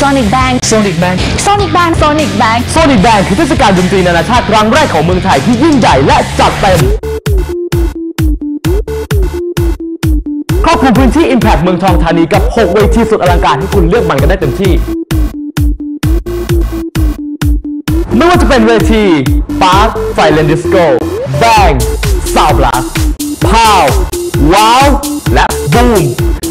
Sonic Bang Sonic Bank Sonic Bang Sonic Bang Sonic Band คือเทศกาลดนตรีนานาชาติครั้งแรกของเมืองไทยที่ยิ่งใหญ่และจัดเต็มครอบคลุมพื้นที่ Impact เมืองทองธานีกับ 6 เวทีสุดอลังการให้คุณเลือกมันกันได้เต็มที่ ไม่ว่าจะเป็นเวที Spark Silent Disco Bang Sound Blast Pow Wow และ Boom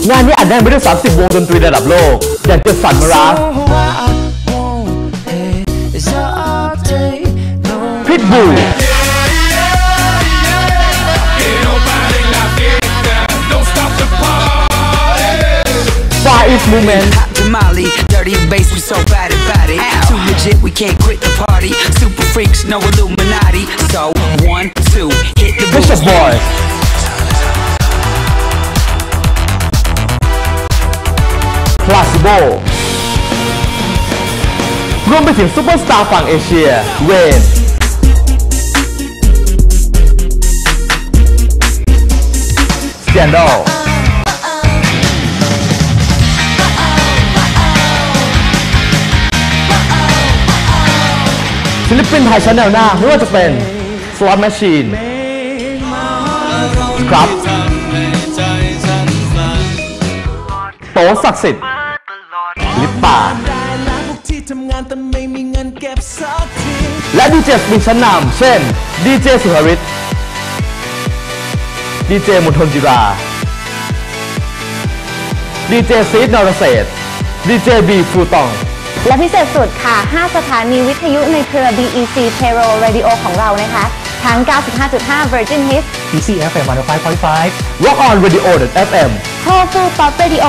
งานนี้อัดแน่นไปด้วย 30 วงดนตรีระดับโลก อย่างเจสันมาราส Why I won't hate is all day no พิทบู Far East Movement to Molly. Dirty bass, we so bad about it. Too legit, we can't quit the party. Super freaks, no Illuminati. So, one, two, hit the Bishop boost. Boys Placebo รวมไปถึงซุปเปอร์สตาร์ฝั่งเอเชีย เวนสแกนดอลศิลปินไทยชั้นแนวหน้าไม่ว่าจะเป็น Slot Machine ครับโตศักดิ์สิทธิ์ และดีเจสปินชั้นนำเช่นดีเจสุภริตดีเจมุนทนจิราดีเจซีดนรเศรษฐ์ดีเจบีฟูตองและพิเศษสุดค่ะ 5 สถานีวิทยุในเครือ BEC Terro Radio ของเรานะคะ ทั้ง 95.5 Virgin Hits PC FM 105.5 Rock on Radio FM Whole Food Pop Radio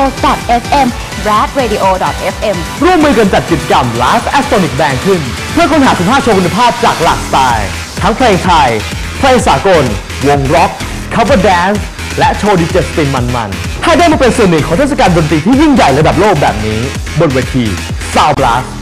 FM Brad Radio FM ร่วมมือกันจัดกิจกรรม Live a s t o n i c Band ขึ้น เพื่อค้นหา15โชว์คุณภาพจากหลากสไตล์ทั้งเพลงไทย เพลงสากล วงร็อก cover dance และโชว์ดีเจ spin มันๆให้ได้มาเป็นส่วนหนึ่งของเทศกาลดนตรีที่ยิ่งใหญ่ระดับโลกแบบนี้ บนเวที Sound Blast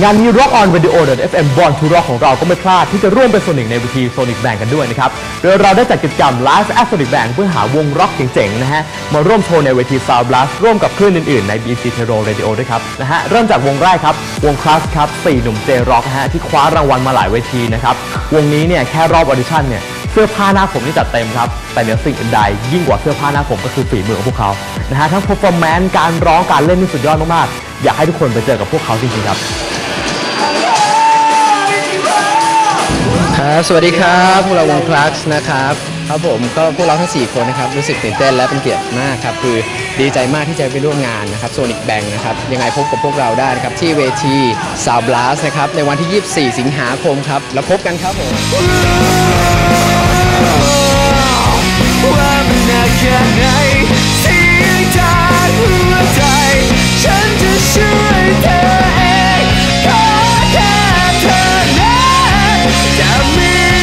งานนี้ Rock on Radio FM Born to Rock ของเราก็ไม่พลาดที่จะร่วมเป็นส่วนหนึ่งในเวที Sonic Bang กันด้วยนะครับ โดยเราได้จัดกิจกรรม Live at Sonic Bang เพื่อหาวงร็อกเจ๋งๆนะฮะ มาร่วมโชว์ในเวที Sound Blast ร่วมกับคลื่นอื่นๆ ใน BC t e r o Radio ด้วยครับนะฮะ เริ่มจากวงแรกครับ วง Crux ครับสี่หนุ่ม J-Rock นะฮะที่คว้ารางวัลมาหลายเวทีนะครับ วงนี้เนี่ยแค่รอบออดิชั่นเนี่ยเสื้อผ้าหน้าผมนี่จัดเต็มครับ แต่เหนือสิ่งอื่นใดยิ่งกว่าเสื้อผ้าหน้าผมก็คือฝีมือของพวกเขานะฮะทั้ง performance การร้องการเล่นนี่สุดยอดมากๆอยากให้ทุกคนไปเจอกับพวกเขาจริงๆครับ สวัสดีครับพวกเราวงคลาสนะครับครับผมก็พวกเราทั้ง 4 คนนะครับรู้สึกตื่นเต้นและเป็นเกียรติมากครับคือดีใจมากที่จะไปร่วมงานนะครับโซนิกแบงนะครับยังไงพบกับพวกเราได้นะครับที่เวที Sound Blast นะครับในวันที่ 24 สิงหาคมครับแล้วพบกันครับผม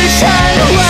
shine away.